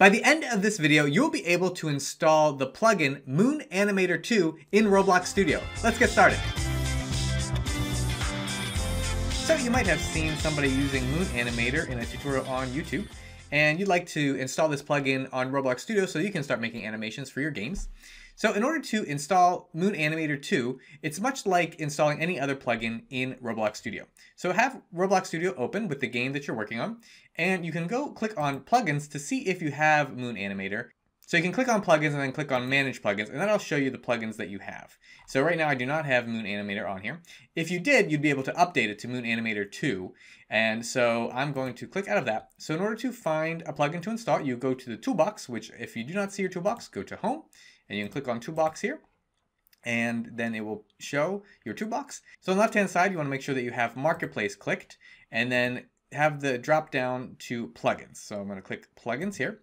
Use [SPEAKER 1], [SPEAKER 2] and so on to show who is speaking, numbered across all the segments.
[SPEAKER 1] By the end of this video, you'll be able to install the plugin Moon Animator 2 in Roblox Studio. Let's get started. So you might have seen somebody using Moon Animator in a tutorial on YouTube, and you'd like to install this plugin on Roblox Studio so you can start making animations for your games. So in order to install Moon Animator 2, it's much like installing any other plugin in Roblox Studio. So have Roblox Studio open with the game that you're working on, and you can go click on plugins to see if you have Moon Animator. So you can click on plugins and then click on manage plugins, and that'll show you the plugins that you have. So right now I do not have Moon Animator on here. If you did, you'd be able to update it to Moon Animator 2. And so I'm going to click out of that. So in order to find a plugin to install, you go to the toolbox, which if you do not see your toolbox, go to home and you can click on toolbox here and then it will show your toolbox. So on the left hand side, you want to make sure that you have marketplace clicked and then have the drop down to plugins. So I'm going to click plugins here.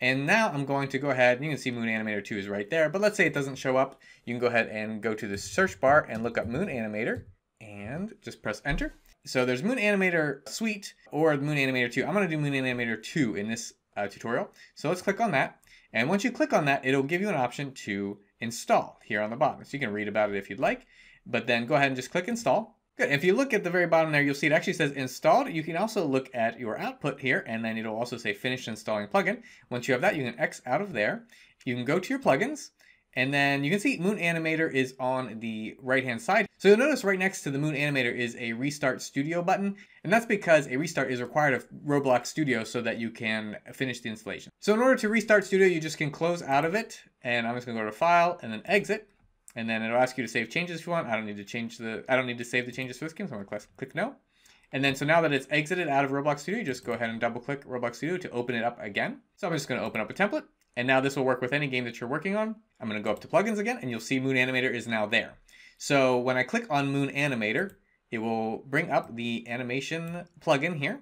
[SPEAKER 1] And now I'm going to go ahead, and you can see Moon Animator 2 is right there, but let's say it doesn't show up. You can go ahead and go to the search bar and look up Moon Animator and just press enter. So there's Moon Animator Suite or Moon Animator 2. I'm going to do Moon Animator 2 in this uh, tutorial. So let's click on that. And once you click on that, it'll give you an option to install here on the bottom. So you can read about it if you'd like, but then go ahead and just click install. Good. If you look at the very bottom there, you'll see it actually says installed. You can also look at your output here, and then it'll also say finished installing plugin. Once you have that, you can X out of there. You can go to your plugins, and then you can see Moon Animator is on the right hand side. So you'll notice right next to the Moon Animator is a Restart Studio button. And that's because a restart is required of Roblox Studio so that you can finish the installation. So in order to restart Studio, you just can close out of it. And I'm just gonna go to File and then Exit. And then it'll ask you to save changes if you want. I don't need to change the, I don't need to save the changes for this game, so I'm gonna click No. And then so now that it's exited out of Roblox Studio, you just go ahead and double click Roblox Studio to open it up again. So I'm just gonna open up a template. And now this will work with any game that you're working on. I'm to go up to plugins again and you'll see Moon Animator is now there. So when I click on Moon Animator, it will bring up the animation plugin here.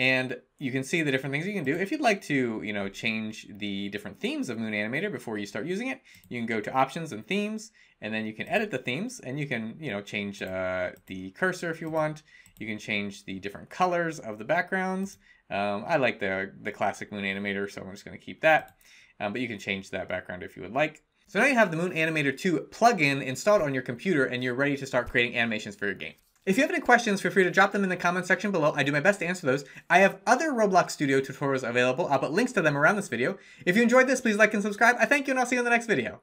[SPEAKER 1] And you can see the different things you can do. If you'd like to, you know, change the different themes of Moon Animator before you start using it, you can go to options and themes, and then you can edit the themes and you can, you know, change uh, the cursor if you want. You can change the different colors of the backgrounds. Um, I like the, the classic Moon Animator, so I'm just going to keep that um, but you can change that background if you would like. So now you have the Moon Animator 2 plugin installed on your computer and you're ready to start creating animations for your game. If you have any questions, feel free to drop them in the comment section below. I do my best to answer those. I have other Roblox Studio tutorials available. I'll put links to them around this video. If you enjoyed this, please like and subscribe. I thank you and I'll see you in the next video.